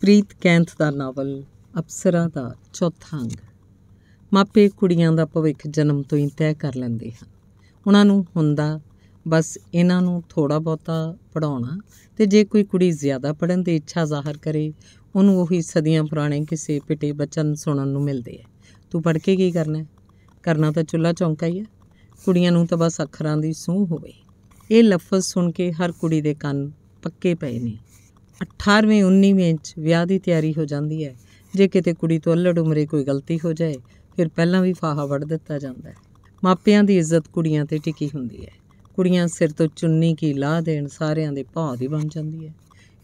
ਪ੍ਰੀਤ ਕੈਂਥ ਦਾ ਨਾਵਲ, ਅਪਸਰਾ ਦਾ ਚੌਥਾ ਅੰਗ। ਮਾਪੇ ਕੁੜੀਆਂ ਦਾ ਭਵਿੱਖ ਜਨਮ ਤੋਂ ਹੀ ਤੈਅ ਕਰ ਲੈਂਦੇ ਹਨ। ਉਹਨਾਂ ਨੂੰ ਹੁੰਦਾ, ਬਸ ਇਹਨਾਂ ਨੂੰ ਥੋੜਾ ਬਹੁਤਾ ਪੜਾਉਣਾ ਤੇ ਜੇ ਕੋਈ ਕੁੜੀ ਜ਼ਿਆਦਾ ਪੜਨ ਦੀ ਇੱਛਾ ਜ਼ਾਹਰ ਕਰੇ, ਉਹਨੂੰ ਉਹੀ ਸਦੀਆਂ ਪੁਰਾਣੇ ਕਿਸੇ ਪਿਟੇ ਬਚਨ ਸੁਣਨ ਨੂੰ ਮਿਲਦੇ ਹੈ ਤੂੰ ਪੜ ਕੇ ਕੀ ਕਰਨਾ ਕਰਨਾ ਤਾਂ ਚੁੱਲਾ ਚੌਂਕਾ ਹੀ ਹੈ ਕੁੜੀਆਂ ਨੂੰ ਤਾਂ ਬਸ ਅੱਖਰਾਂ ਦੀ ਸੂਹ ਹੋਵੇ। ਇਹ ਲਫ਼ਜ਼ ਸੁਣ ਕੇ ਹਰ ਕੁੜੀ ਦੇ ਕੰਨ ਪੱਕੇ ਪਏ ਨੇ। 18ਵੇਂ 19ਵੇਂ ਚ ਵਿਆਹ ਦੀ ਤਿਆਰੀ ਹੋ ਜਾਂਦੀ ਹੈ। ਜੇ ਕਿਤੇ ਕੁੜੀ ਤੋਂ ਅਲੜ ਉਮਰੇ ਕੋਈ ਗਲਤੀ ਹੋ ਜਾਏ, ਫਿਰ ਪਹਿਲਾਂ ਵੀ ਫਾਹਾ ਵੜ ਦਿੱਤਾ ਜਾਂਦਾ ਹੈ। ਮਾਪਿਆਂ ਦੀ ਇੱਜ਼ਤ ਕੁੜੀਆਂ ਤੇ ਟਿਕੀ ਹੁੰਦੀ ਹੈ। ਕੁੜੀਆਂ ਸਿਰ ਤੋਂ ਚੁੰਨੀ ਕੀ ਲਾਹ ਦੇਣ ਸਾਰਿਆਂ ਦੇ ਭਾਅ ਦੀ ਬਣ ਜਾਂਦੀ ਹੈ।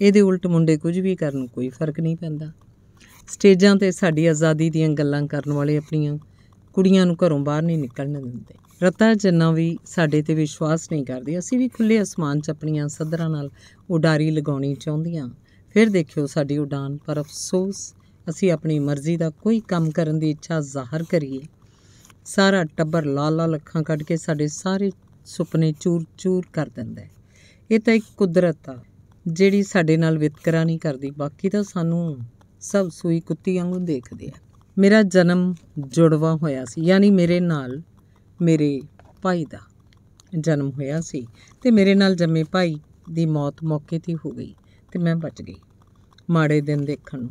ਇਹਦੇ ਉਲਟ ਮੁੰਡੇ ਕੁਝ ਵੀ ਕਰਨ ਕੋਈ ਫ਼ਰਕ ਨਹੀਂ ਪੈਂਦਾ। ਸਟੇਜਾਂ ਤੇ ਸਾਡੀ ਆਜ਼ਾਦੀ ਦੀਆਂ ਗੱਲਾਂ ਕਰਨ ਵਾਲੇ ਆਪਣੀਆਂ ਕੁੜੀਆਂ ਨੂੰ ਘਰੋਂ ਬਾਹਰ ਨਹੀਂ ਨਿਕਲਣ ਦਿੰਦੇ। ਰਤਾ ਜੰਨਾ ਵੀ ਸਾਡੇ ਤੇ ਵਿਸ਼ਵਾਸ ਨਹੀਂ ਕਰਦੀ। ਅਸੀਂ ਵੀ ਖੁੱਲੇ ਅਸਮਾਨ 'ਚ ਆਪਣੀਆਂ ਸੱਧਰਾਂ ਨਾਲ ਉਡਾਰੀ ਲਗਾਉਣੀ ਚਾਹੁੰਦੀਆਂ। ਫਿਰ ਦੇਖਿਓ ਸਾਡੀ ਉਡਾਨ, ਪਰ ਅਫਸੋਸ, ਅਸੀਂ ਆਪਣੀ ਮਰਜ਼ੀ ਦਾ ਕੋਈ ਕੰਮ ਕਰਨ ਦੀ ਇੱਛਾ ਜ਼ਾਹਰ ਕਰੀਏ। ਸਾਰਾ ਟੱਬਰ ਲਾਲ ਲਾਲ ਅੱਖਾਂ ਕੱਢ ਕੇ ਸਾਡੇ ਸਾਰੇ ਸੁਪਨੇ ਚੂਰ-ਚੂਰ ਕਰ ਦਿੰਦਾ ਹੈ। ਇਹ ਤਾਂ ਇੱਕ ਕੁਦਰਤ ਆ, ਜਿਹੜੀ ਸਾਡੇ ਨਾਲ ਵਿਤਕਰਾ ਨਹੀਂ ਕਰਦੀ। ਬਾਕੀ ਤਾਂ ਸਾਨੂੰ ਸਭ ਸੂਈ ਕੁੱਤੀ ਵਾਂਗੂ ਦੇਖਦੇ ਆ। ਮੇਰਾ ਜਨਮ ਜੁੜਵਾ ਹੋਇਆ ਸੀ, ਯਾਨੀ ਮੇਰੇ ਨਾਲ ਮੇਰੇ ਭਾਈ ਦਾ ਜਨਮ ਹੋਇਆ ਸੀ ਤੇ ਮੇਰੇ ਨਾਲ ਜੰਮੇ ਭਾਈ ਦੀ ਮੌਤ ਮੌਕੇ 'ਤੇ ਹੋ ਗਈ ਤੇ ਮੈਂ ਬਚ ਗਈ ਮਾੜੇ ਦਿਨ ਦੇਖਣ ਨੂੰ।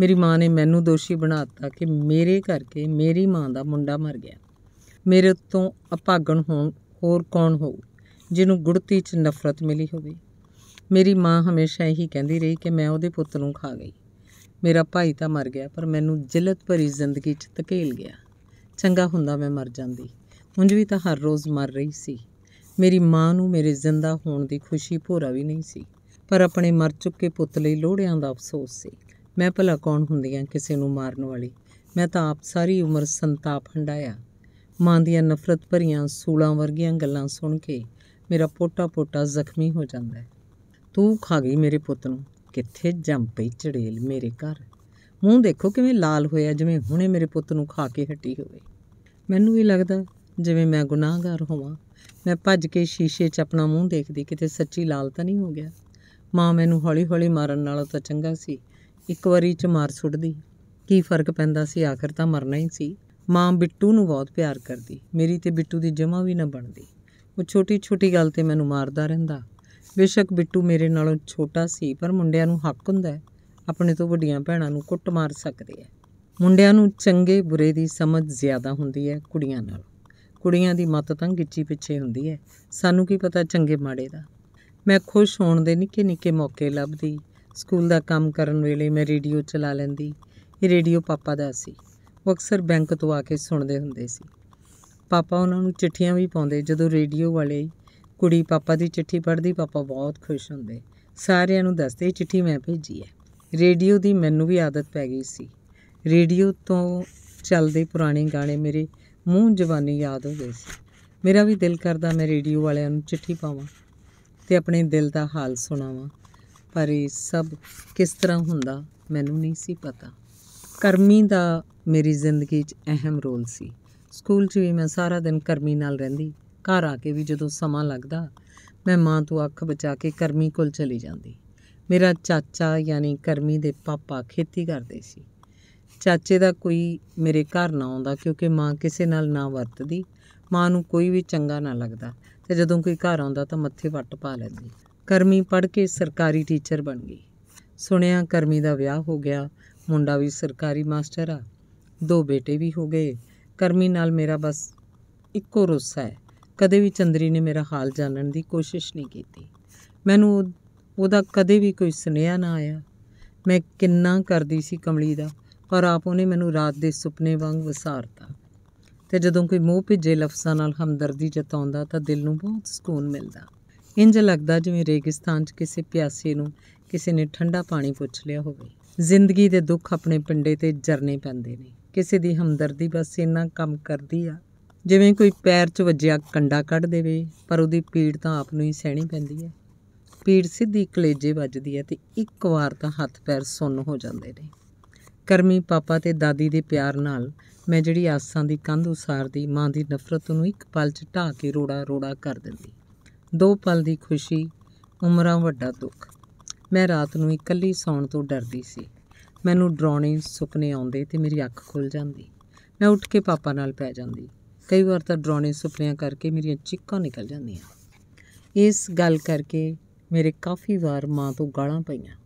ਮੇਰੀ ਮਾਂ ਨੇ ਮੈਨੂੰ ਦੋਸ਼ੀ ਬਣਾਤਾ ਕਿ ਮੇਰੇ ਕਰਕੇ ਮੇਰੀ ਮਾਂ ਦਾ ਮੁੰਡਾ ਮਰ ਗਿਆ। ਮੇਰੇ ਤੋਂ ਅਭਾਗਣ ਹੋਣ ਹੋਰ ਕੌਣ ਹੋਊ ਜਿਹਨੂੰ ਗੁੜਤੀ 'ਚ ਨਫ਼ਰਤ ਮਿਲੀ ਹੋਵੇ? ਮੇਰੀ ਮਾਂ ਹਮੇਸ਼ਾ ਇਹੀ ਕਹਿੰਦੀ ਰਹੀ ਕਿ ਮੈਂ ਉਹਦੇ ਪੁੱਤ ਨੂੰ ਖਾ ਗਈ। ਮੇਰਾ ਭਾਈ ਤਾਂ ਮਰ ਗਿਆ, ਪਰ ਮੈਨੂੰ ਜਿਲਤ ਭਰੀ ਜ਼ਿੰਦਗੀ 'ਚ ਧਕੇਲ ਗਿਆ। ਚੰਗਾ ਹੁੰਦਾ ਮੈਂ ਮਰ ਜਾਂਦੀ। ਉਂਝ ਵੀ ਤਾਂ ਹਰ ਰੋਜ਼ ਮਰ ਰਹੀ ਸੀ। ਮੇਰੀ ਮਾਂ ਨੂੰ ਮੇਰੇ ਜ਼ਿੰਦਾ ਹੋਣ ਦੀ ਖੁਸ਼ੀ ਭੋਰਾ ਵੀ ਨਹੀਂ ਸੀ, ਪਰ ਆਪਣੇ ਮਰ ਚੁੱਕੇ ਪੁੱਤ ਲਈ ਲੋੜਿਆਂ ਦਾ ਅਫਸੋਸ ਸੀ। ਮੈਂ ਭਲਾ ਕੌਣ ਹੁੰਦੀ ਹਾਂ ਕਿਸੇ ਨੂੰ ਮਾਰਨ ਵਾਲੀ? ਮੈਂ ਤਾਂ ਆਪ ਸਾਰੀ ਉਮਰ ਸੰਤਾਪ ਹੰਡਾਇਆ ਮਾਂ ਦੀਆਂ ਨਫ਼ਰਤ ਭਰੀਆਂ ਸੂਲਾਂ ਵਰਗੀਆਂ ਗੱਲਾਂ ਸੁਣ ਕੇ ਮੇਰਾ ਪੋਟਾ-ਪੋਟਾ ਜ਼ਖਮੀ ਹੋ ਜਾਂਦਾ ਹੈ। ਤੂੰ ਖਾ ਗਈ ਮੇਰੇ ਪੁੱਤ ਨੂੰ। ਕਿੱਥੇ ਜੰਮ ਪਈ ਚੜੇਲ ਮੇਰੇ ਘਰ? ਮੂੰਹ ਦੇਖੋ ਕਿਵੇਂ ਲਾਲ ਹੋਇਆ ਜਿਵੇਂ ਹੁਣੇ ਮੇਰੇ ਪੁੱਤ ਨੂੰ ਖਾ ਕੇ ਹਟੀ ਹੋਵੇ। ਮੈਨੂੰ ਵੀ ਲੱਗਦਾ ਜਿਵੇਂ ਮੈਂ ਗੁਨਾਹਗਾਰ ਹੋਵਾਂ, ਮੈਂ ਭੱਜ ਕੇ ਸ਼ੀਸ਼ੇ 'ਚ ਆਪਣਾ ਮੂੰਹ ਦੇਖਦੀ, ਕਿਤੇ ਸੱਚੀ ਲਾਲ ਤਾਂ ਨਹੀਂ ਹੋ ਗਿਆ। ਮਾਂ ਮੈਨੂੰ ਹੌਲੀ-ਹੌਲੀ ਮਾਰਨ ਨਾਲੋਂ ਤਾਂ ਚੰਗਾ ਸੀ। ਇੱਕ ਵਾਰੀ 'ਚ ਮਾਰ ਸੁੱਟਦੀ। ਕੀ ਫ਼ਰਕ ਪੈਂਦਾ ਸੀ? ਆਖਰ ਤਾਂ ਮਰਨਾ ਹੀ ਸੀ। ਮਾਂ ਬਿੱਟੂ ਨੂੰ ਬਹੁਤ ਪਿਆਰ ਕਰਦੀ। ਮੇਰੀ ਤੇ ਬਿੱਟੂ ਦੀ ਜਮਾ ਵੀ ਨਾ ਬਣਦੀ। ਉਹ ਛੋਟੀ-ਛੋਟੀ ਗੱਲ ਤੇ ਮੈਨੂੰ ਮਾਰਦਾ ਰਹਿੰਦਾ। ਬੇਸ਼ੱਕ ਬਿੱਟੂ ਮੇਰੇ ਨਾਲੋਂ ਛੋਟਾ ਸੀ, ਪਰ ਮੁੰਡਿਆਂ ਨੂੰ ਹੱਕ ਹੁੰਦਾ ਹੈ। ਆਪਣੇ ਤੋਂ ਵੱਡੀਆਂ ਭੈਣਾਂ ਨੂੰ ਕੁੱਟ ਮਾਰ ਸਕਦੇ ਆ ਮੁੰਡਿਆਂ ਨੂੰ ਚੰਗੇ ਬੁਰੇ ਦੀ ਸਮਝ ਜ਼ਿਆਦਾ ਹੁੰਦੀ ਹੈ ਕੁੜੀਆਂ ਨਾਲੋਂ। ਕੁੜੀਆਂ ਦੀ ਮੱਤ ਤਾਂ ਗਿੱਚੀ ਪਿੱਛੇ ਹੁੰਦੀ ਹੈ ਸਾਨੂੰ ਕੀ ਪਤਾ ਚੰਗੇ ਮਾੜੇ ਦਾ। ਮੈਂ ਖੁਸ਼ ਹੋਣ ਦੇ ਨਿੱਕੇ ਨਿੱਕੇ ਮੌਕੇ ਲੱਭਦੀ। ਸਕੂਲ ਦਾ ਕੰਮ ਕਰਨ ਵੇਲੇ ਮੈਂ ਰੇਡੀਓ ਚਲਾ ਲੈਂਦੀ। ਇਹ ਰੇਡੀਓ ਪਾਪਾ ਦਾ ਸੀ। ਉਹ ਅਕਸਰ ਬੈਂਕ ਤੋਂ ਆ ਕੇ ਸੁਣਦੇ ਹੁੰਦੇ ਸੀ। ਪਾਪਾ ਉਹਨਾਂ ਨੂੰ ਚਿੱਠੀਆਂ ਵੀ ਪਾਉਂਦੇ। ਜਦੋਂ ਰੇਡੀਓ ਵਾਲੇ ਕੁੜੀ ਪਾਪਾ ਦੀ ਚਿੱਠੀ ਪੜ੍ਹਦੀ, ਪਾਪਾ ਬਹੁਤ ਖੁਸ਼ ਹੁੰਦੇ। ਸਾਰਿਆਂ ਨੂੰ ਦੱਸਦੇ ਚਿੱਠੀ ਮੈਂ ਭੇਜੀ ਹੈ ਰੇਡੀਓ ਦੀ ਮੈਨੂੰ ਵੀ ਆਦਤ ਪੈ ਗਈ ਸੀ। ਰੇਡੀਓ ਤੋਂ ਚੱਲਦੇ ਪੁਰਾਣੇ ਗਾਣੇ ਮੇਰੇ ਮੂੰਹ ਜਵਾਨੀ ਯਾਦ ਹੋ ਗਈ ਸੀ। ਮੇਰਾ ਵੀ ਦਿਲ ਕਰਦਾ ਮੈਂ ਰੇਡੀਓ ਵਾਲਿਆਂ ਨੂੰ ਚਿੱਠੀ ਪਾਵਾਂ ਤੇ ਆਪਣੇ ਦਿਲ ਦਾ ਹਾਲ ਸੁਣਾਵਾਂ। ਪਰ ਇਹ ਸਭ ਕਿਸ ਤਰ੍ਹਾਂ ਹੁੰਦਾ ਮੈਨੂੰ ਨਹੀਂ ਸੀ ਪਤਾ। ਕਰਮੀ ਦਾ ਮੇਰੀ ਜ਼ਿੰਦਗੀ 'ਚ ਅਹਿਮ ਰੋਲ ਸੀ। ਸਕੂਲ 'ਚ ਵੀ ਮੈਂ ਸਾਰਾ ਦਿਨ ਕਰਮੀ ਨਾਲ ਰਹਿੰਦੀ, ਘਰ ਆ ਕੇ ਵੀ ਜਦੋਂ ਸਮਾਂ ਲੱਗਦਾ, ਮੈਂ ਮਾਂ ਤੋਂ ਅੱਖ ਬਚਾ ਕੇ ਕਰਮੀ ਕੋਲ ਚਲੀ ਜਾਂਦੀ। ਮੇਰਾ ਚਾਚਾ ਯਾਨੀ ਕਰਮੀ ਦੇ ਪਾਪਾ ਖੇਤੀ ਕਰਦੇ ਸੀ। ਚਾਚੇ ਦਾ ਕੋਈ ਮੇਰੇ ਘਰ ਨਾ ਆਉਂਦਾ ਕਿਉਂਕਿ ਮਾਂ ਕਿਸੇ ਨਾਲ ਨਾ ਵਰਤਦੀ, ਮਾਂ ਨੂੰ ਕੋਈ ਵੀ ਚੰਗਾ ਨਾ ਲੱਗਦਾ ਤੇ ਜਦੋਂ ਕੋਈ ਘਰ ਆਉਂਦਾ ਤਾਂ ਮੱਥੇ ਵੱਟ ਪਾ ਲੈਂਦੀ। ਕਰਮੀ ਪੜ੍ਹ ਕੇ ਸਰਕਾਰੀ ਟੀਚਰ ਬਣ ਗਈ। ਸੁਣਿਆ ਕਰਮੀ ਦਾ ਵਿਆਹ ਹੋ ਗਿਆ, ਮੁੰਡਾ ਵੀ ਸਰਕਾਰੀ ਮਾਸਟਰ ਆ, ਦੋ ਬੇਟੇ ਵੀ ਹੋ ਗਏ। ਕਰਮੀ ਨਾਲ ਮੇਰਾ ਬਸ ਇੱਕੋ ਰੁੱਸਾ ਹੈ। ਕਦੇ ਵੀ ਚੰਦਰੀ ਨੇ ਮੇਰਾ ਹਾਲ ਜਾਣਨ ਦੀ ਕੋਸ਼ਿਸ਼ ਨਹੀਂ ਕੀਤੀ। ਮੈਨੂੰ ਉਹਦਾ ਕਦੇ ਵੀ ਕੋਈ ਸੁਨੇਹਾ ਨਾ ਆਇਆ। ਮੈਂ ਕਿੰਨਾ ਕਰਦੀ ਸੀ ਕਮਲੀ ਦਾ। ਪਰ ਆਪ ਉਹਨੇ ਮੈਨੂੰ ਰਾਤ ਦੇ ਸੁਪਨੇ ਵਾਂਗ ਵਸਾਰਤਾ। ਤੇ ਜਦੋਂ ਕੋਈ ਮੂੰਹ ਭਿੱਜੇ ਲਫ਼ਜ਼ਾਂ ਨਾਲ ਹਮਦਰਦੀ ਜਤਾਉਂਦਾ ਤਾਂ ਦਿਲ ਨੂੰ ਬਹੁਤ ਸਕੂਨ ਮਿਲਦਾ। ਇੰਜ ਲੱਗਦਾ ਜਿਵੇਂ ਰੇਗਿਸਤਾਨ 'ਚ ਕਿਸੇ ਪਿਆਸੇ ਨੂੰ ਕਿਸੇ ਨੇ ਠੰਡਾ ਪਾਣੀ ਪੁੱਛ ਲਿਆ ਹੋਵੇ। ਜ਼ਿੰਦਗੀ ਦੇ ਦੁੱਖ ਆਪਣੇ ਪਿੰਡੇ ਤੇ ਜਰਨੇ ਪੈਂਦੇ ਨੇ। ਕਿਸੇ ਦੀ ਹਮਦਰਦੀ ਬਸ ਇੰਨਾ ਕੰਮ ਕਰਦੀ ਆ, ਜਿਵੇਂ ਕੋਈ ਪੈਰ 'ਚ ਵੱਜਿਆ ਕੰਡਾ ਕੱਢ ਦੇਵੇ, ਪਰ ਉਹਦੀ ਪੀੜ ਤਾਂ ਆਪ ਨੂੰ ਹੀ ਸਹਿਣੀ ਪੈਂਦੀ ਹੈ। ਪੀੜ ਸਿੱਧੀ ਕਲੇਜੇ ਵੱਜਦੀ ਹੈ ਤੇ ਇੱਕ ਵਾਰ ਤਾਂ ਹੱਥ ਪੈਰ ਸੁੰਨ ਹੋ ਜਾਂਦੇ ਨੇ। ਕਰਮੀ ਪਾਪਾ ਤੇ ਦਾਦੀ ਦੇ ਪਿਆਰ ਨਾਲ ਮੈਂ ਜਿਹੜੀ ਆਸਾਂ ਦੀ ਕੰਧ ਉਸਾਰਦੀ, ਮਾਂ ਦੀ ਨਫ਼ਰਤ ਨੂੰ ਇੱਕ ਪਲ 'ਚ ਢਾਹ ਕੇ ਰੋੜਾ ਰੋੜਾ ਕਰ ਦਿੰਦੀ। ਦੋ ਪਲ ਦੀ ਖੁਸ਼ੀ, ਉਮਰਾਂ ਵੱਡਾ ਦੁੱਖ। ਮੈਂ ਰਾਤ ਨੂੰ ਇਕੱਲੀ ਸੌਣ ਤੋਂ ਡਰਦੀ ਸੀ। ਮੈਨੂੰ ਡਰਾਉਣੇ ਸੁਪਨੇ ਆਉਂਦੇ ਤੇ ਮੇਰੀ ਅੱਖ ਖੁੱਲ ਜਾਂਦੀ। ਮੈਂ ਉੱਠ ਕੇ ਪਾਪਾ ਨਾਲ ਪੈ ਜਾਂਦੀ। ਕਈ ਵਾਰ ਤਾਂ ਡਰਾਉਣੇ ਸੁਪਨਿਆਂ ਕਰਕੇ ਮੇਰੀਆਂ ਚੀਕਾਂ ਨਿਕਲ ਜਾਂਦੀਆਂ। ਇਸ ਗੱਲ ਕਰਕੇ ਮੇਰੇ ਕਾਫੀ ਵਾਰ ਮਾਂ ਤੋਂ ਗਾਲਾਂ ਪਈਆਂ।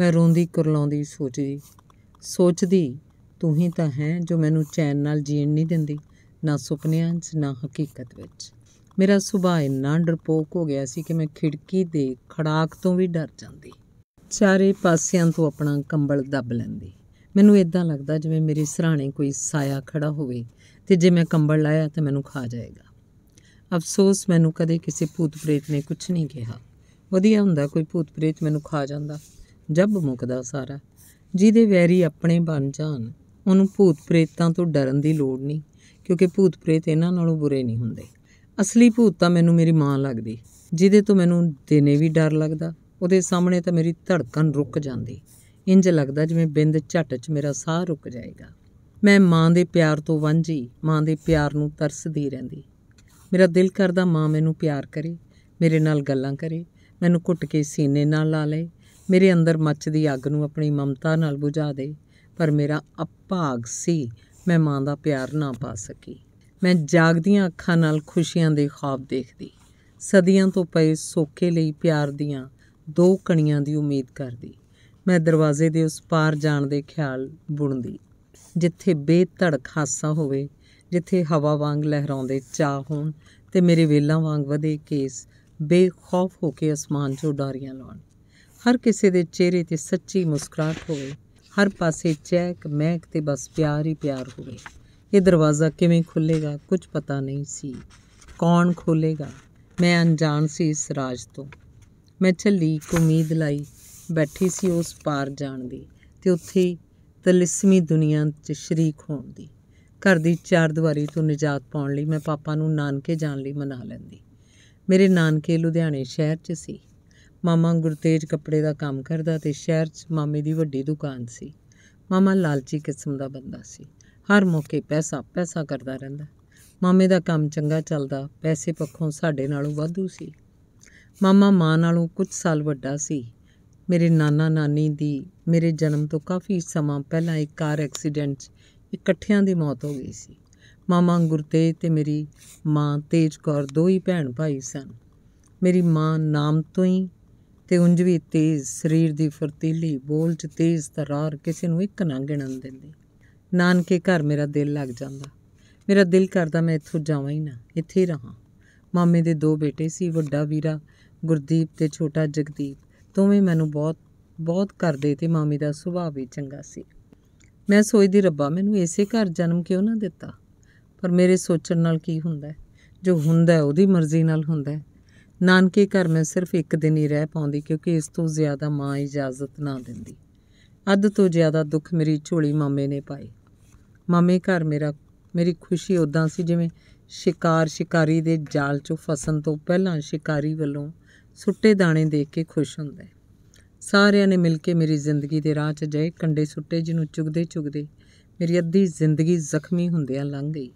ਮੈਂ ਰੋਂਦੀ ਕੁਰਲਾਉਂਦੀ ਸੋਚਦੀ ਸੋਚਦੀ, ਤੂੰ ਹੀ ਤਾਂ ਹੈ ਜੋ ਮੈਨੂੰ ਚੈਨ ਨਾਲ ਜੀਣ ਨਹੀਂ ਦਿੰਦੀ, ਨਾ ਸੁਪਨਿਆਂ 'ਚ, ਨਾ ਹਕੀਕਤ ਵਿੱਚ। ਮੇਰਾ ਸੁਭਾਅ ਇੰਨਾ ਡਰਪੋਕ ਹੋ ਗਿਆ ਸੀ ਕਿ ਮੈਂ ਖਿੜਕੀ ਦੇ ਖੜਾਕ ਤੋਂ ਵੀ ਡਰ ਜਾਂਦੀ। ਚਾਰੇ ਪਾਸਿਆਂ ਤੋਂ ਆਪਣਾ ਕੰਬਲ ਦੱਬ ਲੈਂਦੀ। ਮੈਨੂੰ ਇਦਾਂ ਲੱਗਦਾ ਜਿਵੇਂ ਮੇਰੇ ਸਰਾਣੇ ਕੋਈ ਸਾਇਆ ਖੜਾ ਹੋਵੇ ਤੇ ਜੇ ਮੈਂ ਕੰਬਲ ਲਾਇਆ ਤਾਂ ਮੈਨੂੰ ਖਾ ਜਾਏਗਾ। ਅਫਸੋਸ, ਮੈਨੂੰ ਕਦੇ ਕਿਸੇ ਭੂਤ ਪ੍ਰੇਤ ਨੇ ਕੁਝ ਨਹੀਂ ਕਿਹਾ। ਵਧੀਆ ਹੁੰਦਾ ਕੋਈ ਭੂਤ ਪ੍ਰੇਤ ਮੈਨੂੰ ਖਾ ਜਾਂਦਾ। ਜੱਬ ਮੁਕਦਾ ਸਾਰਾ। ਜਿਹਦੇ ਵੈਰੀ ਆਪਣੇ ਬਣ ਜਾਣ, ਉਹਨੂੰ ਭੂਤ ਪ੍ਰੇਤਾਂ ਤੋਂ ਡਰਨ ਦੀ ਲੋੜ ਨਹੀਂ, ਕਿਉਂਕਿ ਭੂਤ ਪ੍ਰੇਤ ਇਹਨਾਂ ਨਾਲੋਂ ਬੁਰੇ ਨਹੀਂ ਹੁੰਦੇ। ਅਸਲੀ ਭੂਤ ਤਾਂ ਮੈਨੂੰ ਮੇਰੀ ਮਾਂ ਲੱਗਦੀ, ਜਿਹਦੇ ਤੋਂ ਮੈਨੂੰ ਦਿਨੇ ਵੀ ਡਰ ਲੱਗਦਾ, ਉਹਦੇ ਸਾਹਮਣੇ ਤਾਂ ਮੇਰੀ ਧੜਕਣ ਰੁਕ ਜਾਂਦੀ। ਇੰਜ ਲੱਗਦਾ ਜਿਵੇਂ ਬਿੰਦ ਝੱਟ 'ਚ ਮੇਰਾ ਸਾਹ ਰੁਕ ਜਾਏਗਾ। ਮੈਂ ਮਾਂ ਦੇ ਪਿਆਰ ਤੋਂ ਵਾਂਝੀ, ਮਾਂ ਦੇ ਪਿਆਰ ਨੂੰ ਤਰਸਦੀ ਰਹਿੰਦੀ। ਮੇਰਾ ਦਿਲ ਕਰਦਾ ਮਾਂ ਮੈਨੂੰ ਪਿਆਰ ਕਰੇ, ਮੇਰੇ ਨਾਲ ਗੱਲਾਂ ਕਰੇ, ਮੈਨੂੰ ਘੁੱਟ ਕੇ ਸੀਨੇ ਨਾਲ ਲਾ ਲਏ ਮੇਰੇ ਅੰਦਰ ਮੱਚਦੀ ਅੱਗ ਨੂੰ ਆਪਣੀ ਮਮਤਾ ਨਾਲ ਬੁਝਾ ਦੇ, ਪਰ ਮੇਰਾ ਅਪਾਗ ਸੀ ਮੈਂ ਮਾਂ ਦਾ ਪਿਆਰ ਨਾ ਪਾ ਸਕੀ। ਮੈਂ ਜਾਗਦੀਆਂ ਅੱਖਾਂ ਨਾਲ ਖੁਸ਼ੀਆਂ ਦੇ ਖਾਬ ਦੇਖਦੀ। ਸਦੀਆਂ ਤੋਂ ਪਏ ਸੋਕੇ ਲਈ ਪਿਆਰ ਦੀਆਂ ਦੋ ਕਣੀਆਂ ਦੀ ਉਮੀਦ ਕਰਦੀ। ਮੈਂ ਦਰਵਾਜ਼ੇ ਦੇ ਉਸ ਪਾਰ ਜਾਣ ਦੇ ਖਿਆਲ ਬੁਣਦੀ। ਜਿੱਥੇ ਬੇਧੜਕ ਹਾਸਾ ਹੋਵੇ, ਜਿੱਥੇ ਹਵਾ ਵਾਂਗ ਲਹਿਰਾਉਂਦੇ ਚਾਹ ਹੋਣ ਤੇ ਮੇਰੇ ਵੇਲਾਂ ਵਾਂਗ ਵਧੇ ਕੇਸ, ਬੇਖੌਫ ਹੋ ਕੇ ਅਸਮਾਨ 'ਚੋਂ ਉਡਾਰੀਆਂ ਲਾਉਣ। ਹਰ ਕਿਸੇ ਦੇ ਚਿਹਰੇ ਤੇ ਸੱਚੀ ਮੁਸਕਰਾਹਟ ਹੋਵੇ। ਹਰ ਪਾਸੇ ਚੈਕ ਮਹਿਕ ਤੇ ਬਸ ਪਿਆਰ ਹੀ ਪਿਆਰ ਹੋਵੇ। ਇਹ ਦਰਵਾਜ਼ਾ ਕਿਵੇਂ ਖੁੱਲੇਗਾ ਕੁਝ ਪਤਾ ਨਹੀਂ ਸੀ। ਕੌਣ ਖੋਲੇਗਾ ਮੈਂ ਅਣਜਾਣ ਸੀ ਇਸ ਰਾਜ ਤੋਂ। ਮੈਂ ਝੱਲੀ ਇੱਕ ਉਮੀਦ ਲਾਈ, ਬੈਠੀ ਸੀ ਉਸ ਪਾਰ ਜਾਣ ਦੀ ਤੇ ਉੱਥੇ ਤਲਿਸਮੀ ਦੁਨੀਆ 'ਚ ਸ਼ਰੀਕ ਹੋਣ ਦੀ। ਘਰ ਦੀ ਚਾਰ ਦੀਵਾਰੀ ਤੋਂ ਨਿਜਾਤ ਪਾਉਣ ਲਈ ਮੈਂ ਪਾਪਾ ਨੂੰ ਨਾਨਕੇ ਜਾਣ ਲਈ ਮਨਾ ਲੈਂਦੀ। ਮੇਰੇ ਨਾਨਕੇ ਲੁਧਿਆਣੇ ਸ਼ਹਿਰ 'ਚ ਸੀ। ਮਾਮਾ ਗੁਰਤੇਜ ਕੱਪੜੇ ਦਾ ਕੰਮ ਕਰਦਾ ਤੇ ਸ਼ਹਿਰ 'ਚ ਮਾਮੇ ਦੀ ਵੱਡੀ ਦੁਕਾਨ ਸੀ। ਮਾਮਾ ਲਾਲਚੀ ਕਿਸਮ ਦਾ ਬੰਦਾ ਸੀ। ਹਰ ਮੌਕੇ ਪੈਸਾ ਪੈਸਾ ਕਰਦਾ ਰਹਿੰਦਾ। ਮਾਮੇ ਦਾ ਕੰਮ ਚੰਗਾ ਚੱਲਦਾ, ਪੈਸੇ ਪੱਖੋਂ ਸਾਡੇ ਨਾਲੋਂ ਵਾਧੂ ਸੀ। ਮਾਮਾ ਮਾਂ ਨਾਲੋਂ ਕੁਝ ਸਾਲ ਵੱਡਾ ਸੀ। ਮੇਰੇ ਨਾਨਾ ਨਾਨੀ ਦੀ ਮੇਰੇ ਜਨਮ ਤੋਂ ਕਾਫੀ ਸਮਾਂ ਪਹਿਲਾਂ ਇੱਕ ਕਾਰ ਐਕਸੀਡੈਂਟ 'ਚ ਇਕੱਠਿਆਂ ਦੀ ਮੌਤ ਹੋ ਗਈ ਸੀ। ਮਾਮਾ ਗੁਰਤੇਜ ਤੇ ਮੇਰੀ ਮਾਂ ਤੇਜ ਕੌਰ ਦੋ ਹੀ ਭੈਣ ਭਾਈ ਸਨ। ਮੇਰੀ ਮਾਂ ਨਾਮ ਤੋਂ ਹੀ ਤੇ ਉਂਝ ਵੀ ਤੇਜ਼, ਸਰੀਰ ਦੀ ਫਰਤੀਲੀ, ਬੋਲ 'ਚ ਤੇਜ਼ ਤਰਾਰ ਕਿਸੇ ਨੂੰ ਇੱਕ ਨਾ ਗਿਣਨ ਦਿੰਦੀ। ਨਾਨਕੇ ਘਰ ਮੇਰਾ ਦਿਲ ਲੱਗ ਜਾਂਦਾ। ਮੇਰਾ ਦਿਲ ਕਰਦਾ ਮੈਂ ਇੱਥੋਂ ਜਾਵਾਂ ਹੀ ਨਾ, ਇੱਥੇ ਹੀ ਰਹਾਂ। ਮਾਮੇ ਦੇ ਦੋ ਬੇਟੇ ਸੀ, ਵੱਡਾ ਵੀਰਾ, ਗੁਰਦੀਪ ਤੇ ਛੋਟਾ ਜਗਦੀਪ। ਦੋਵੇਂ ਮੈਨੂੰ ਬਹੁਤ ਬਹੁਤ ਕਰਦੇ ਤੇ ਮਾਮੀ ਦਾ ਸੁਭਾਅ ਵੀ ਚੰਗਾ ਸੀ। ਮੈਂ ਸੋਚਦੀ, ਰੱਬਾ, ਮੈਨੂੰ ਇਸੇ ਘਰ ਜਨਮ ਕਿਉਂ ਨਾ ਦਿੱਤਾ? ਪਰ ਮੇਰੇ ਸੋਚਣ ਨਾਲ ਕੀ ਹੁੰਦਾ ਜੋ ਹੁੰਦਾ ਉਹਦੀ ਮਰਜ਼ੀ ਨਾਲ ਹੁੰਦਾ ਨਾਨਕੇ ਘਰ ਮੈਂ ਸਿਰਫ ਇੱਕ ਦਿਨ ਹੀ ਰਹਿ ਪਾਉਂਦੀ ਕਿਉਂਕਿ ਇਸ ਤੋਂ ਜ਼ਿਆਦਾ ਮਾਂ ਇਜਾਜ਼ਤ ਨਾ ਦਿੰਦੀ। ਅੱਧ ਤੋਂ ਜ਼ਿਆਦਾ ਦੁੱਖ ਮੇਰੀ ਝੋਲੀ ਮਾਮੇ ਨੇ ਪਾਏ। ਮਾਮੇ ਘਰ ਮੇਰਾ, ਮੇਰੀ ਖੁਸ਼ੀ ਉਦਾਂ ਸੀ ਜਿਵੇਂ ਸ਼ਿਕਾਰ ਸ਼ਿਕਾਰੀ ਦੇ ਜਾਲ 'ਚੋਂ ਫਸਣ ਤੋਂ ਪਹਿਲਾਂ ਸ਼ਿਕਾਰੀ ਵੱਲੋਂ ਸੁੱਟੇ ਦਾਣੇ ਦੇਖ ਕੇ ਖੁਸ਼ ਹੁੰਦਾ ਹੈ। ਸਾਰਿਆਂ ਨੇ ਮਿਲ ਕੇ ਮੇਰੀ ਜ਼ਿੰਦਗੀ ਦੇ ਰਾਹ 'ਚ ਜਏ ਕੰਡੇ ਸੁੱਟੇ ਜਿਹਨੂੰ ਚੁਗਦੇ ਚੁਗਦੇ ਮੇਰੀ ਅੱਧੀ ਜ਼ਿੰਦਗੀ ਜ਼ਖਮੀ ਹੁੰਦਿਆਂ ਲੰਘ ਗਈ।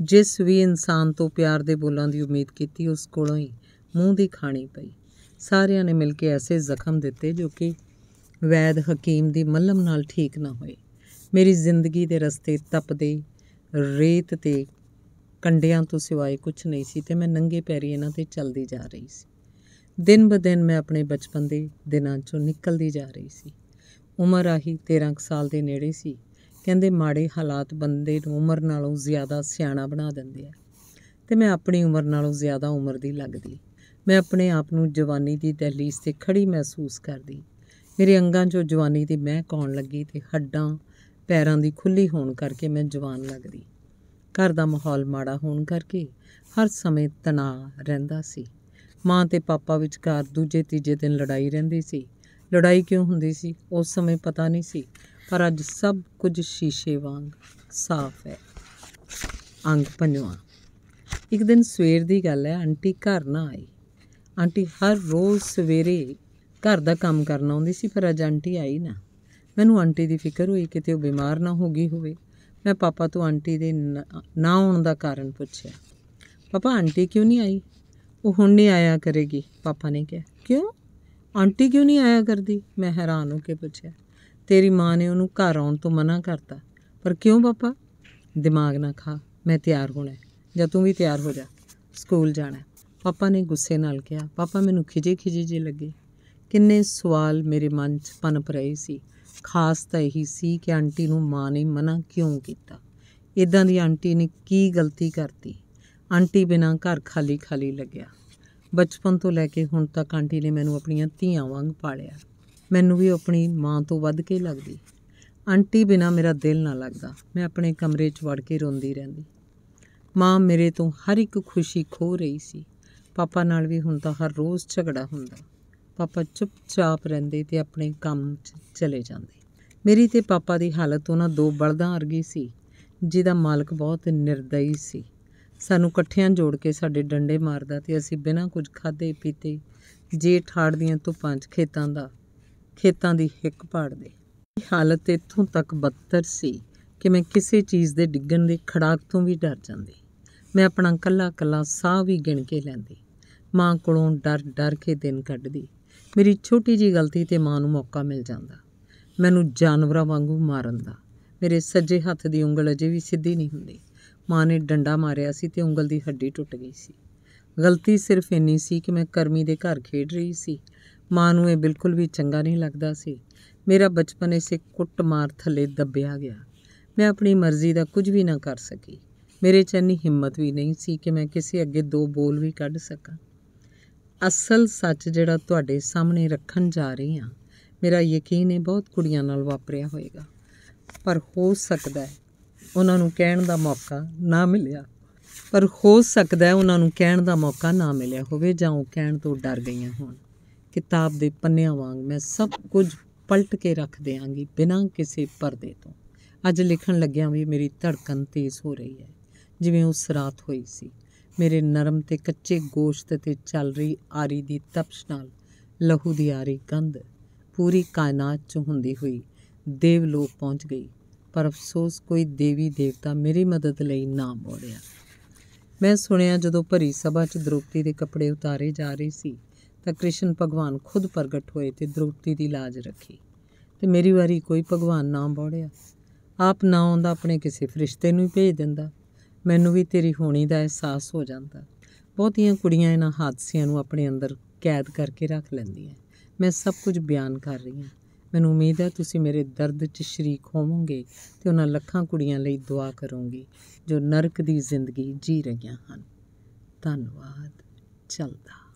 ਜਿਸ ਵੀ ਇਨਸਾਨ ਤੋਂ ਪਿਆਰ ਦੇ ਬੋਲਾਂ ਦੀ ਉਮੀਦ ਕੀਤੀ ਉਸ ਕੋਲੋਂ ਹੀ ਮੂੰਹ ਦੀ ਖਾਣੀ ਪਈ। ਸਾਰਿਆਂ ਨੇ ਮਿਲ ਕੇ ਐਸੇ ਜ਼ਖਮ ਦਿੱਤੇ ਜੋ ਕਿ ਵੈਦ ਹਕੀਮ ਦੀ ਮੱਲਮ ਨਾਲ ਠੀਕ ਨਾ ਹੋਏ। ਮੇਰੀ ਜ਼ਿੰਦਗੀ ਦੇ ਰਸਤੇ ਤਪਦੇ, ਰੇਤ ਤੇ ਕੰਡਿਆਂ ਤੋਂ ਸਿਵਾਏ ਕੁਝ ਨਹੀਂ ਸੀ ਤੇ ਮੈਂ ਨੰਗੇ ਪੈਰੀ ਇਹਨਾਂ ਤੇ ਚੱਲਦੀ ਜਾ ਰਹੀ ਸੀ। ਦਿਨ ਬ ਦਿਨ ਮੈਂ ਆਪਣੇ ਬਚਪਨ ਦੇ ਦਿਨਾਂ ਚੋਂ ਨਿਕਲਦੀ ਜਾ ਰਹੀ ਸੀ। ਉਮਰ ਆਹੀ 13 ਸਾਲ ਦੇ ਨੇੜੇ ਸੀ। ਕਹਿੰਦੇ ਮਾੜੇ ਹਾਲਾਤ ਬੰਦੇ ਨੂੰ ਉਮਰ ਨਾਲੋਂ ਜ਼ਿਆਦਾ ਸਿਆਣਾ ਬਣਾ ਦਿੰਦੇ ਆ ਤੇ ਮੈਂ ਆਪਣੀ ਉਮਰ ਨਾਲੋਂ ਜ਼ਿਆਦਾ ਉਮਰ ਦੀ ਲੱਗਦੀ। ਮੈਂ ਆਪਣੇ ਆਪ ਨੂੰ ਜਵਾਨੀ ਦੀ ਦਹਲੀਜ਼ ਤੇ ਖੜੀ ਮਹਿਸੂਸ ਕਰਦੀ। ਮੇਰੇ ਅੰਗਾਂ 'ਚੋਂ ਜਵਾਨੀ ਦੀ ਮਹਿਕ ਆਉਣ ਲੱਗੀ ਤੇ ਹੱਡਾਂ ਪੈਰਾਂ ਦੀ ਖੁੱਲੀ ਹੋਣ ਕਰਕੇ ਮੈਂ ਜਵਾਨ ਲੱਗਦੀ। ਘਰ ਦਾ ਮਾਹੌਲ ਮਾੜਾ ਹੋਣ ਕਰਕੇ ਹਰ ਸਮੇਂ ਤਣਾਅ ਰਹਿੰਦਾ ਸੀ। ਮਾਂ ਤੇ ਪਾਪਾ ਵਿਚਕਾਰ ਦੂਜੇ ਤੀਜੇ ਦਿਨ ਲੜਾਈ ਰਹਿੰਦੀ ਸੀ। ਲੜਾਈ ਕਿਉਂ ਹੁੰਦੀ ਸੀ ਉਸ ਸਮੇਂ ਪਤਾ ਨਹੀਂ ਸੀ, ਪਰ ਅੱਜ ਸਭ ਕੁਝ ਸ਼ੀਸ਼ੇ ਵਾਂਗ ਸਾਫ਼ ਹੈ। ਅੰਗ ਪੰਜਵਾਂ। ਇੱਕ ਦਿਨ ਸਵੇਰ ਦੀ ਗੱਲ ਹੈ, ਆਂਟੀ ਘਰ ਨਾ ਆਈ। ਆਂਟੀ ਹਰ ਰੋਜ਼ ਸਵੇਰੇ ਘਰ ਦਾ ਕੰਮ ਕਰਨ ਆਉਂਦੀ ਸੀ ਪਰ ਅੱਜ ਆਂਟੀ ਆਈ ਨਾ। ਮੈਨੂੰ ਆਂਟੀ ਦੀ ਫਿਕਰ ਹੋਈ ਕਿਤੇ ਉਹ ਬਿਮਾਰ ਨਾ ਹੋ ਗਈ ਹੋਵੇ। ਮੈਂ ਪਾਪਾ ਤੋਂ ਆਂਟੀ ਦੇ ਨਾ ਆਉਣ ਦਾ ਕਾਰਨ ਪੁੱਛਿਆ। ਪਾਪਾ, ਆਂਟੀ ਕਿਉਂ ਨਹੀਂ ਆਈ? ਉਹ ਹੁਣ ਨਹੀਂ ਆਇਆ ਕਰੇਗੀ, ਪਾਪਾ ਨੇ ਕਿਹਾ। ਕਿਉਂ? ਆਂਟੀ ਕਿਉਂ ਨਹੀਂ ਆਇਆ ਕਰਦੀ? ਮੈਂ ਹੈਰਾਨ ਹੋ ਕੇ ਪੁੱਛਿਆ। ਤੇਰੀ ਮਾਂ ਨੇ ਉਹਨੂੰ ਘਰ ਆਉਣ ਤੋਂ ਮਨਾ ਕਰਤਾ। ਪਰ ਕਿਉਂ ਪਾਪਾ? ਦਿਮਾਗ ਨਾ ਖਾ, ਮੈਂ ਤਿਆਰ ਹੋਣਾ ਹੈ। ਜਾਂ ਤੂੰ ਵੀ ਤਿਆਰ ਹੋ ਜਾ। ਸਕੂਲ ਜਾਣਾ ਪਾਪਾ ਨੇ ਗੁੱਸੇ ਨਾਲ ਕਿਹਾ, ਪਾਪਾ, ਮੈਨੂੰ ਖਿਜੇ ਖਿਜੇ ਜੇ ਲੱਗੇ। ਕਿੰਨੇ ਸਵਾਲ ਮੇਰੇ ਮਨ 'ਚ ਪਨਪ ਰਹੇ ਸੀ। ਖਾਸ ਤਾਂ ਇਹੀ ਸੀ ਕਿ ਆਂਟੀ ਨੂੰ ਮਾਂ ਨੇ ਮਨਾ ਕਿਉਂ ਕੀਤਾ। ਇਦਾਂ ਦੀ ਆਂਟੀ ਨੇ ਕੀ ਗਲਤੀ ਕਰਤੀ? ਆਂਟੀ ਬਿਨਾਂ ਘਰ ਖਾਲੀ ਖਾਲੀ ਲੱਗਿਆ। ਬਚਪਨ ਤੋਂ ਲੈ ਕੇ ਹੁਣ ਤੱਕ ਆਂਟੀ ਨੇ ਮੈਨੂੰ ਆਪਣੀਆਂ ਧੀਆਂ ਵਾਂਗ ਪਾਲਿਆ। ਮੈਨੂੰ ਵੀ ਆਪਣੀ ਮਾਂ ਤੋਂ ਵੱਧ ਕੇ ਲੱਗਦੀ। ਆਂਟੀ ਬਿਨਾਂ ਮੇਰਾ ਦਿਲ ਨਾ ਲੱਗਦਾ। ਮੈਂ ਆਪਣੇ ਕਮਰੇ 'ਚ ਵੜ ਕੇ ਰੋਂਦੀ ਰਹਿੰਦੀ। ਮਾਂ ਮੇਰੇ ਤੋਂ ਹਰ ਇੱਕ ਖੁਸ਼ੀ ਖੋ ਰਹੀ ਸੀ। ਪਾਪਾ ਨਾਲ ਵੀ ਹੁਣ ਤਾਂ ਹਰ ਰੋਜ਼ ਝਗੜਾ ਹੁੰਦਾ। ਪਾਪਾ ਚੁੱਪਚਾਪ ਰਹਿੰਦੇ ਤੇ ਆਪਣੇ ਕੰਮ 'ਚ ਚਲੇ ਜਾਂਦੇ। ਮੇਰੀ ਤੇ ਪਾਪਾ ਦੀ ਹਾਲਤ ਉਹਨਾਂ ਦੋ ਬਲਦਾਂ ਵਰਗੀ ਸੀ, ਜਿਹਦਾ ਮਾਲਕ ਬਹੁਤ ਨਿਰਦਈ ਸੀ। ਸਾਨੂੰ ਇਕੱਠਿਆਂ ਜੋੜ ਕੇ ਸਾਡੇ ਡੰਡੇ ਮਾਰਦਾ ਤੇ ਅਸੀਂ ਬਿਨਾਂ ਕੁਝ ਖਾਦੇ ਪੀਤੇ ਜੇ ਠਾੜ ਦੀਆਂ ਧੁੱਪਾਂ 'ਚ ਖੇਤਾਂ ਦਾ, ਖੇਤਾਂ ਦੀ ਹਿੱਕ ਪਾੜਦੇ। ਹਾਲਤ ਇੱਥੋਂ ਤੱਕ ਬਦਤਰ ਸੀ ਕਿ ਮੈਂ ਕਿਸੇ ਚੀਜ਼ ਦੇ ਡਿੱਗਣ ਦੇ ਖੜਾਕ ਤੋਂ ਵੀ ਡਰ ਜਾਂਦੀ। ਮੈਂ ਆਪਣਾ ਕੱਲਾ ਕੱਲਾ ਸਾਹ ਵੀ ਗਿਣ ਕੇ ਲੈਂਦੀ। ਮਾਂ ਕੋਲੋਂ ਡਰ ਡਰ ਕੇ ਦਿਨ ਕੱਢਦੀ। ਮੇਰੀ ਛੋਟੀ ਜੀ ਗਲਤੀ ਤੇ ਮਾਂ ਨੂੰ ਮੌਕਾ ਮਿਲ ਜਾਂਦਾ। ਮੈਨੂੰ ਜਾਨਵਰਾਂ ਵਾਂਗੂ ਮਾਰਨ ਦਾ। ਮੇਰੇ ਸੱਜੇ ਹੱਥ ਦੀ ਉਂਗਲ ਅਜੇ ਵੀ ਸਿੱਧੀ ਨਹੀਂ ਹੁੰਦੀ। ਮਾਂ ਨੇ ਡੰਡਾ ਮਾਰਿਆ ਸੀ ਤੇ ਉਂਗਲ ਦੀ ਹੱਡੀ ਟੁੱਟ ਗਈ ਸੀ। ਗਲਤੀ ਸਿਰਫ ਇੰਨੀ ਸੀ ਕਿ ਮੈਂ ਕਰਮੀ ਦੇ ਘਰ ਖੇਡ ਰਹੀ ਸੀ। ਮਾਂ ਨੂੰ ਇਹ ਬਿਲਕੁਲ ਵੀ ਚੰਗਾ ਨਹੀਂ ਲੱਗਦਾ ਸੀ। ਮੇਰਾ ਬਚਪਨ ਇਸੇ ਕੁੱਟਮਾਰ ਥੱਲੇ ਦੱਬਿਆ ਗਿਆ। ਮੈਂ ਆਪਣੀ ਮਰਜ਼ੀ ਦਾ ਕੁਝ ਵੀ ਨਾ ਕਰ ਸਕੀ। ਮੇਰੇ 'ਚ ਇੰਨੀ ਹਿੰਮਤ ਵੀ ਨਹੀਂ ਸੀ ਕਿ ਮੈਂ ਕਿਸੇ ਅੱਗੇ ਦੋ ਬੋਲ ਵੀ ਕੱਢ ਸਕਾਂ। ਅਸਲ ਸੱਚ ਜਿਹੜਾ ਤੁਹਾਡੇ ਸਾਹਮਣੇ ਰੱਖਣ ਜਾ ਰਹੀ ਹਾਂ, ਮੇਰਾ ਯਕੀਨ ਹੈ ਬਹੁਤ ਕੁੜੀਆਂ ਨਾਲ ਵਾਪਰਿਆ ਹੋਵੇਗਾ ਪਰ ਹੋ ਸਕਦਾ ਹੈ ਉਹਨਾਂ ਨੂੰ ਕਹਿਣ ਦਾ ਮੌਕਾ ਨਾ ਮਿਲਿਆ। ਪਰ ਹੋ ਸਕਦਾ ਹੈ ਉਹਨਾਂ ਨੂੰ ਕਹਿਣ ਦਾ ਮੌਕਾ ਨਾ ਮਿਲਿਆ ਹੋਵੇ ਜਾਂ ਉਹ ਕਹਿਣ ਤੋਂ ਡਰ ਗਈਆਂ ਹੋਣ। ਕਿਤਾਬ ਦੇ ਪੰਨਿਆਂ ਵਾਂਗ ਮੈਂ ਸਭ ਕੁਝ ਪਲਟ ਕੇ ਰੱਖ ਦਿਆਂਗੀ ਬਿਨਾਂ ਕਿਸੇ ਪਰਦੇ ਤੋਂ। ਅੱਜ ਲਿਖਣ ਲੱਗਿਆਂ ਵੀ ਮੇਰੀ ਧੜਕਨ ਤੇਜ਼ ਹੋ ਰਹੀ ਹੈ। ਜਿਵੇਂ ਉਸ ਰਾਤ ਹੋਈ ਸੀ। ਮੇਰੇ ਨਰਮ ਤੇ ਕੱਚੇ ਗੋਸ਼ਤ ਤੇ ਚੱਲ ਰਹੀ ਆਰੀ ਦੀ ਤਪਸ਼ ਨਾਲ ਲਹੂ ਦੀ ਆਰੀ ਗੰਧ ਪੂਰੀ ਕਾਇਨਾਤ 'ਚ ਹੁੰਦੀ ਹੋਈ ਦੇਵਲੋਕ ਪਹੁੰਚ ਗਈ। ਪਰ ਅਫਸੋਸ ਕੋਈ ਦੇਵੀ ਦੇਵਤਾ ਮੇਰੀ ਮਦਦ ਲਈ ਨਾ ਮੋੜਿਆ। ਮੈਂ ਸੁਣਿਆ ਜਦੋਂ ਭਰੀ ਸਭਾ 'ਚ ਦ੍ਰੋਪਦੀ ਦੇ ਕੱਪੜੇ ਉਤਾਰੇ ਜਾ ਰਹੇ ਸੀ ਤਾਂ ਕ੍ਰਿਸ਼ਨ ਭਗਵਾਨ ਖੁਦ ਪ੍ਰਗਟ ਹੋਏ ਤੇ ਦ੍ਰੋਪਦੀ ਦੀ ਲਾਜ ਰੱਖੀ ਤੇ ਮੇਰੀ ਵਾਰੀ ਕੋਈ ਭਗਵਾਨ ਨਾ ਬੋੜਿਆ ਆਪ ਨਾ ਆਉਂਦਾ ਆਪਣੇ ਕਿਸੇ ਫਰਿਸ਼ਤੇ ਨੂੰ ਹੀ ਭੇਜ ਦਿੰਦਾ। ਮੈਨੂੰ ਵੀ ਤੇਰੀ ਹੋਣੀ ਦਾ ਅਹਿਸਾਸ ਹੋ ਜਾਂਦਾ। ਬਹੁਤੀਆਂ ਕੁੜੀਆਂ ਇਹਨਾਂ ਹਾਦਸਿਆਂ ਨੂੰ ਆਪਣੇ ਅੰਦਰ ਕੈਦ ਕਰਕੇ ਰੱਖ ਲੈਂਦੀਆਂ। ਮੈਂ ਸਭ ਕੁਝ ਬਿਆਨ ਕਰ ਰਹੀ ਹਾਂ। ਮੈਨੂੰ ਉਮੀਦ ਹੈ ਤੁਸੀਂ ਮੇਰੇ ਦਰਦ 'ਚ ਸ਼ਰੀਕ ਹੋਵੋਗੇ ਤੇ ਉਹਨਾਂ ਲੱਖਾਂ ਕੁੜੀਆਂ ਲਈ ਦੁਆ ਕਰੋਗੇ, ਜੋ ਨਰਕ ਦੀ ਜ਼ਿੰਦਗੀ ਜੀ ਰਹੀਆਂ ਹਨ। ਧੰਨਵਾਦ। ਚੱਲਦਾ।